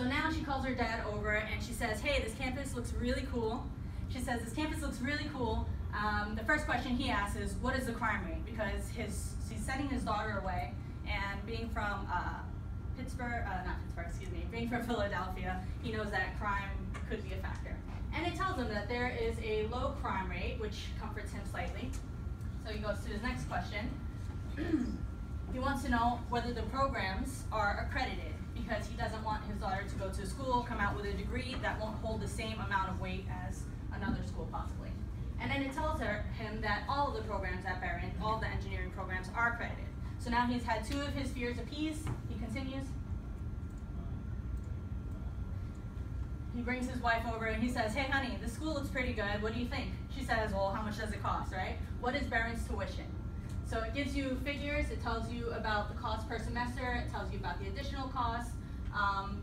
So now she calls her dad over and she says, hey, this campus looks really cool. She says, this campus looks really cool. Um, the first question he asks is, what is the crime rate? Because his, he's sending his daughter away and being from uh, Pittsburgh, uh, not Pittsburgh, excuse me, being from Philadelphia, he knows that crime could be a factor. And it tells him that there is a low crime rate, which comforts him slightly. So he goes to his next question. he wants to know whether the programs are accredited because he doesn't want his daughter to go to school, come out with a degree that won't hold the same amount of weight as another school possibly. And then it tells her, him that all of the programs at Behrend, all the engineering programs are accredited. So now he's had two of his fears appeased. He continues. He brings his wife over and he says, hey honey, the school looks pretty good. What do you think? She says, well, how much does it cost, right? What is Behrend's tuition? So it gives you figures, it tells you about the cost per semester, it tells you about the additional costs. Um,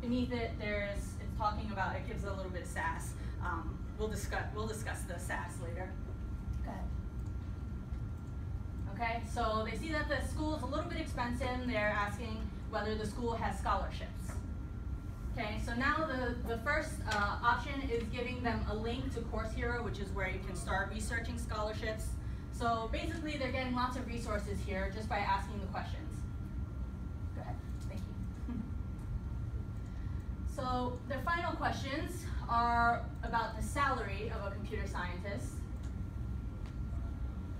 beneath it, there's, it's talking about, it gives a little bit of sass. Um, we'll discuss, we'll discuss the sass later. Okay. Okay, so they see that the school is a little bit expensive, they're asking whether the school has scholarships. Okay, so now the, the first uh, option is giving them a link to Course Hero, which is where you can start researching scholarships. So basically, they're getting lots of resources here just by asking the questions. Go ahead. Thank you. so the final questions are about the salary of a computer scientist.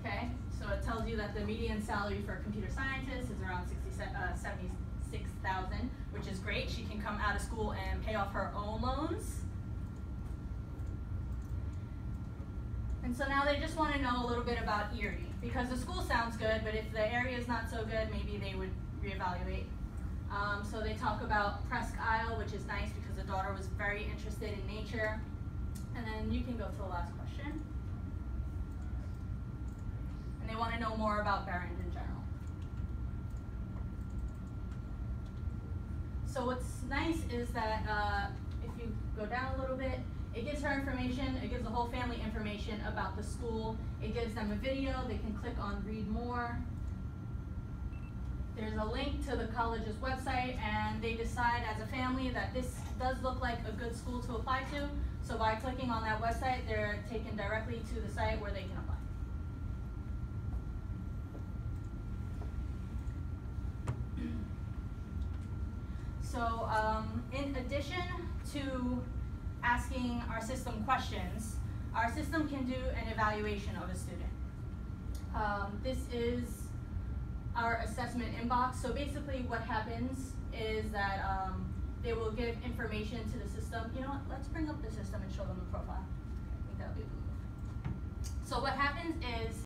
Okay, so it tells you that the median salary for a computer scientist is around 60, uh, 76,000, which is great. She can come out of school and pay off her own loans. And so now they just want to know a little bit about Erie because the school sounds good, but if the area is not so good, maybe they would reevaluate. Um, so they talk about Presque Isle, which is nice because the daughter was very interested in nature. And then you can go to the last question. And they want to know more about Behrend in general. So what's nice is that uh, if you go down a little bit, it gives her information, it gives the whole family information about the school. It gives them a video, they can click on read more. There's a link to the college's website and they decide as a family that this does look like a good school to apply to. So by clicking on that website, they're taken directly to the site where they can apply. So um, in addition to asking our system questions, our system can do an evaluation of a student. Um, this is our assessment inbox. So basically what happens is that um, they will give information to the system. You know what, let's bring up the system and show them the profile. I think that be. So what happens is